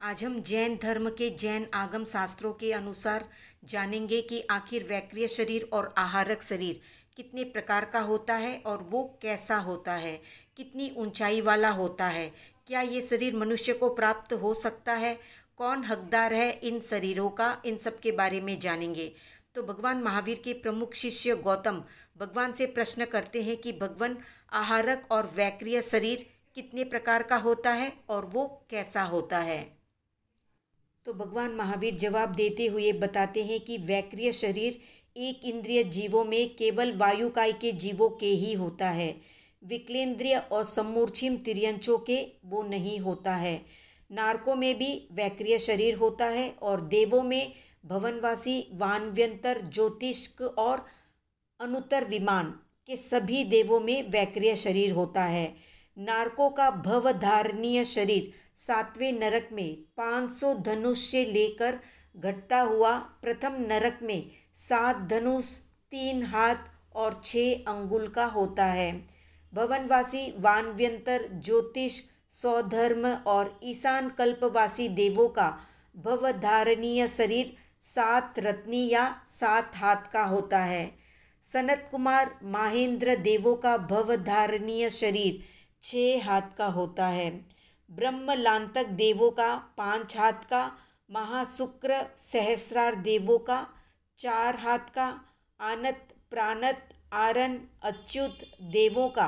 आज हम जैन धर्म के जैन आगम शास्त्रों के अनुसार जानेंगे कि आखिर वैक्रिय शरीर और आहारक शरीर कितने प्रकार का होता है और वो कैसा होता है, कितनी ऊंचाई वाला होता है, क्या ये शरीर मनुष्य को प्राप्त हो सकता है, कौन हकदार है इन शरीरों का, इन सब के बारे में जानेंगे। तो भगवान महावीर के प्रमुख शिष्य गौतम भगवान से प्रश्न करते हैं कि भगवान, आहारक और वैक्रिय शरीर कितने प्रकार का होता है और वो कैसा होता है। तो भगवान महावीर जवाब देते हुए बताते हैं कि वैक्रिय शरीर एक इंद्रिय जीवों में केवल वायुकाय के जीवों के ही होता है। विकलेंद्रिय और सम्मूर्छिम तिरंचों के वो नहीं होता है। नारकों में भी वैक्रिय शरीर होता है और देवों में भवनवासी, वानव्यंतर, ज्योतिष्क और अनुतर विमान के सभी देवों में वैक्रिय शरीर होता है। नारकों का भवधारणीय शरीर सातवें नरक में 500 धनुष से लेकर घटता हुआ प्रथम नरक में सात धनुष, तीन हाथ और छः अंगुल का होता है। भवनवासी, वानव्यंतर, ज्योतिष सौधर्म और ईशान कल्पवासी देवों का भवधारणीय शरीर सात रत्नी या सात हाथ का होता है। सनत कुमार माहेंद्र देवों का भवधारणीय शरीर छः हाथ का होता है। ब्रह्मलांतक देवों का, पाँच हाथ का, महाशुक्र सहस्रार देवों का, चार हाथ का, आनत प्राणत आरन, अच्युत देवों का,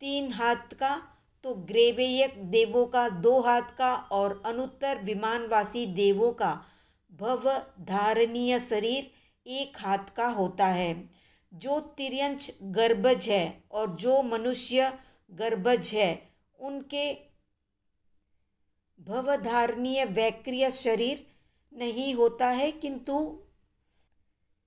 तीन हाथ का तो ग्रेवेयक देवों का, दो हाथ का, और अनुत्तर विमानवासी देवों का भव धारणीय शरीर एक हाथ का होता है। जो तिरंश गर्भज है और जो मनुष्य गर्भज है। उनके भवधारणीय वैक्रिय शरीर नहीं होता है, किंतु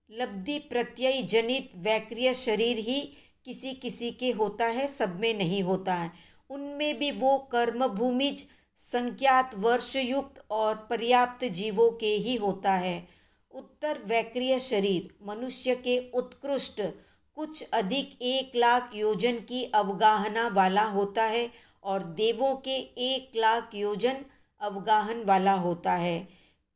लब्धि प्रत्यय जनित वैक्रिय शरीर ही किसी किसी के होता है, सब में नहीं होता है। उनमें भी वो कर्म भूमिज संख्यात वर्षयुक्त और पर्याप्त जीवों के ही होता है। उत्तर वैक्रिय शरीर, मनुष्य के उत्कृष्ट कुछ अधिक एक लाख योजन की अवगाहना वाला होता है और देवों के एक लाख योजन अवगाहन वाला होता है।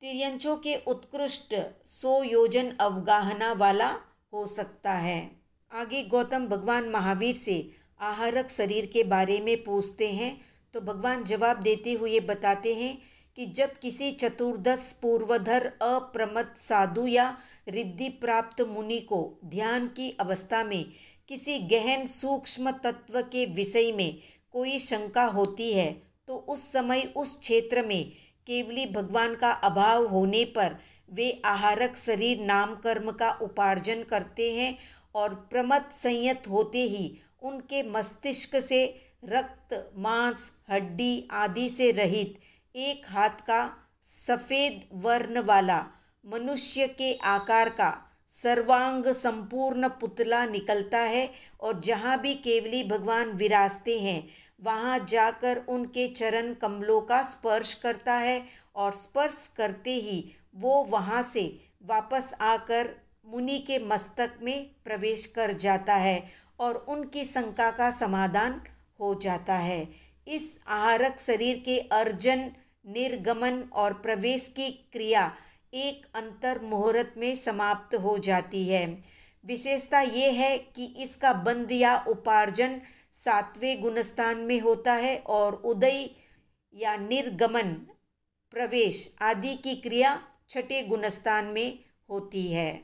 तिरंचों के उत्कृष्ट सौ योजन अवगाहना वाला हो सकता है। आगे गौतम भगवान महावीर से आहारक शरीर के बारे में पूछते हैं। तो भगवान जवाब देते हुए बताते हैं कि जब किसी चतुर्दश पूर्वधर अप्रमत साधु या रिद्धि प्राप्त मुनि को ध्यान की अवस्था में किसी गहन सूक्ष्म तत्व के विषय में कोई शंका होती है तो उस समय उस क्षेत्र में केवली भगवान का अभाव होने पर वे आहारक शरीर नाम कर्म का उपार्जन करते हैं और प्रमत संयत होते ही उनके मस्तिष्क से रक्त, मांस, हड्डी आदि से रहित एक हाथ का सफ़ेद वर्ण वाला, मनुष्य के आकार का सर्वांग संपूर्ण पुतला निकलता है और जहाँ भी केवली भगवान विराजते हैं, वहाँ जाकर उनके चरण कमलों का स्पर्श करता है और स्पर्श करते ही वो वहाँ से वापस आकर मुनि के मस्तक में प्रवेश कर जाता है और उनकी शंका का समाधान हो जाता है। इस आहारक शरीर के अर्जन निर्गमन और प्रवेश की क्रिया एक अंतर मुहूर्त में समाप्त हो जाती है। विशेषता ये है कि इसका बंद या उपार्जन सातवें गुणस्थान में होता है और उदय या निर्गमन, प्रवेश आदि की क्रिया छठे गुणस्थान में होती है।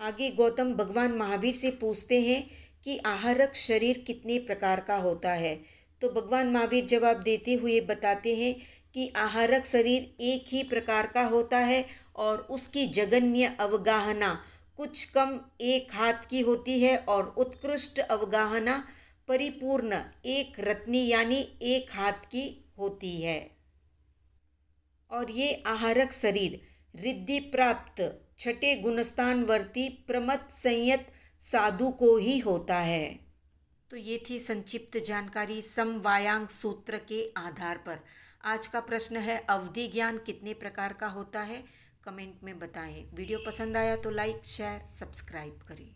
आगे गौतम भगवान महावीर से पूछते हैं कि आहारक शरीर कितने प्रकार का होता है? तो भगवान महावीर जवाब देते हुए बताते हैं कि आहारक शरीर एक ही प्रकार का होता है और उसकी जगन्य अवगाहना कुछ कम एक हाथ की होती है और उत्कृष्ट अवगाहना परिपूर्ण एक रत्नी यानी एक हाथ की होती है। और ये आहारक शरीर रिद्धि प्राप्त छठे गुणस्थानवर्ती प्रमत संयत साधु को ही होता है। तो ये थी संक्षिप्त जानकारी समवायांग सूत्र के आधार पर। आज का प्रश्न है, अवधि ज्ञान कितने प्रकार का होता है? कमेंट में बताएँ। वीडियो पसंद आया तो लाइक शेयर सब्सक्राइब करें।